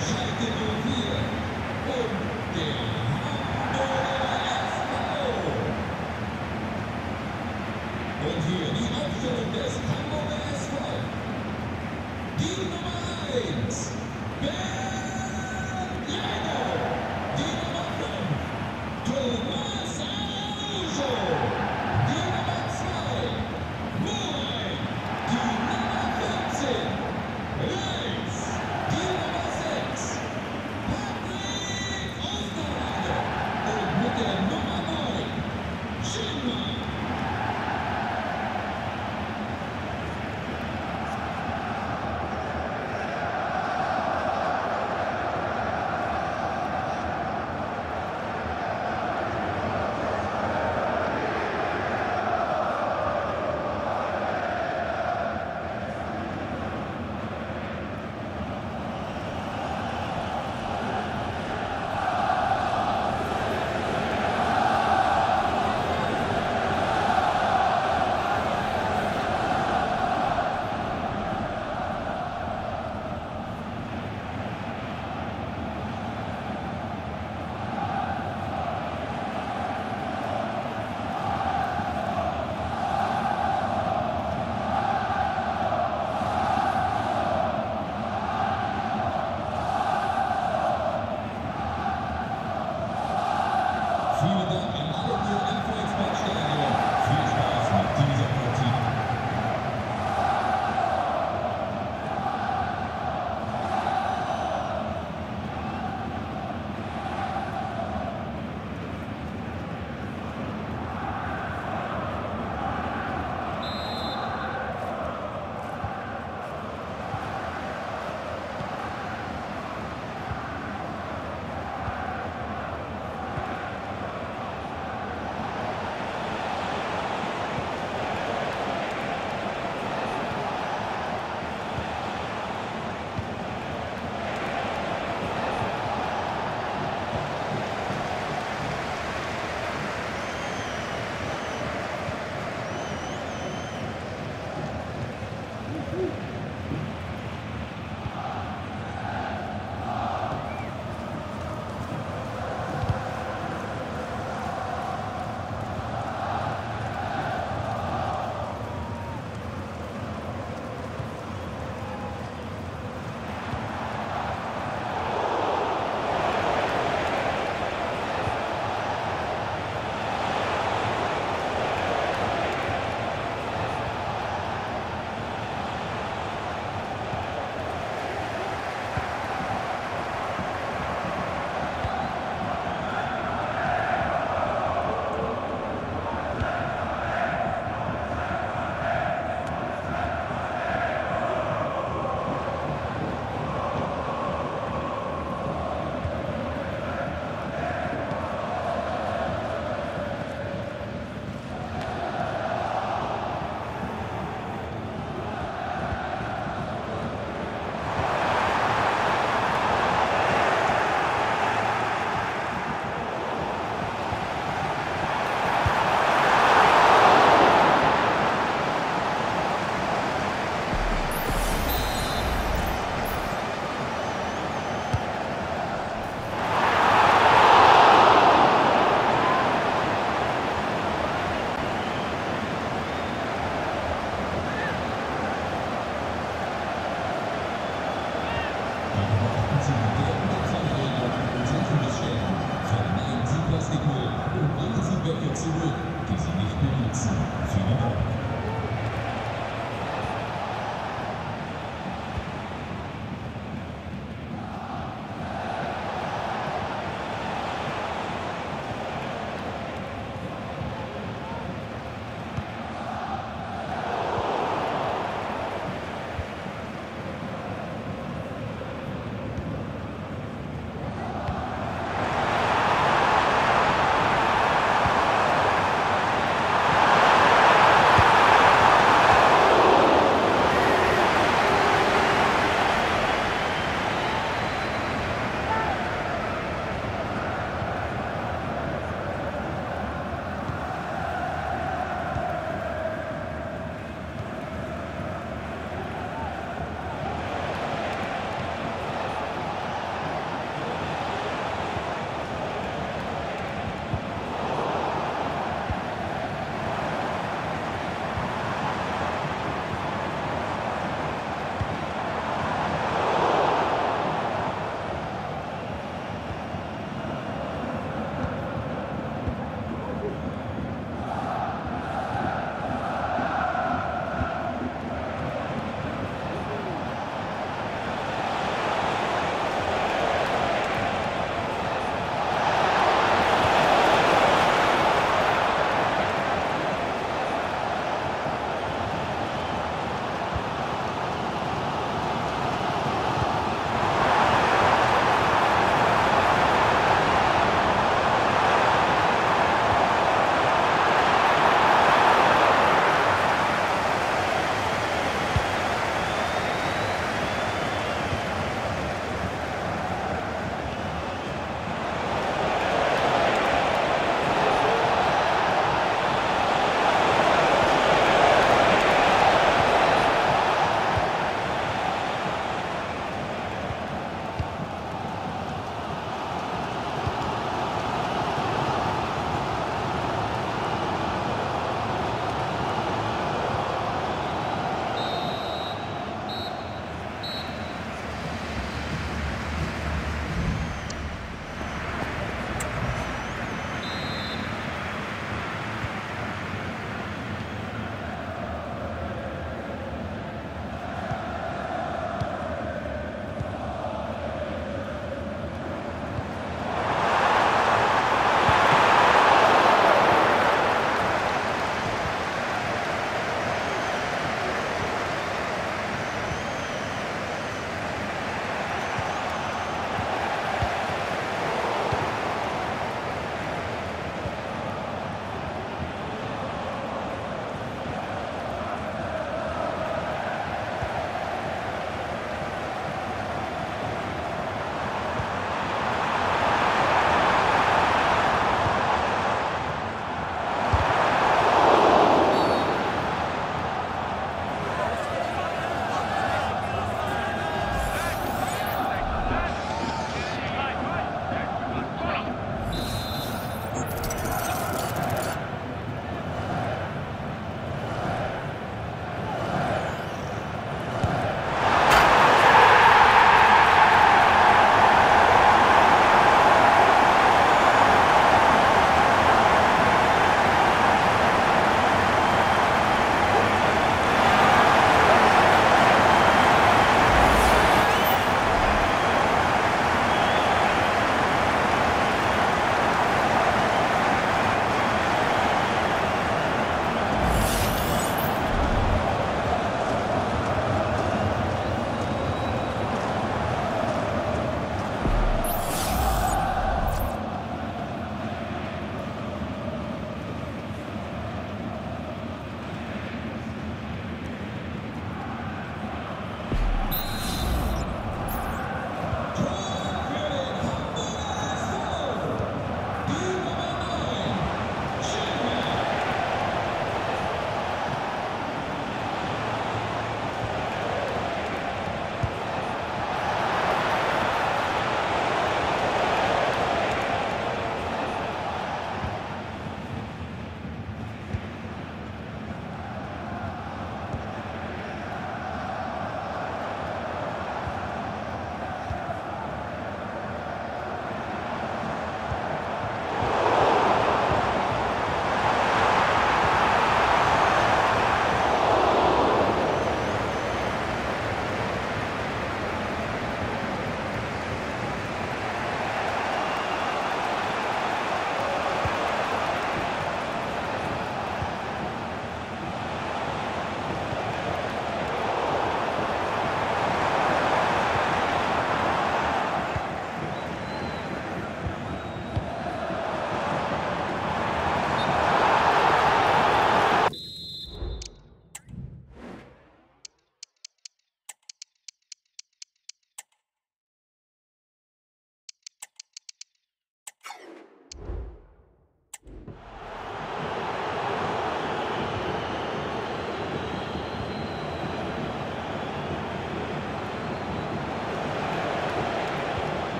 Schalke 04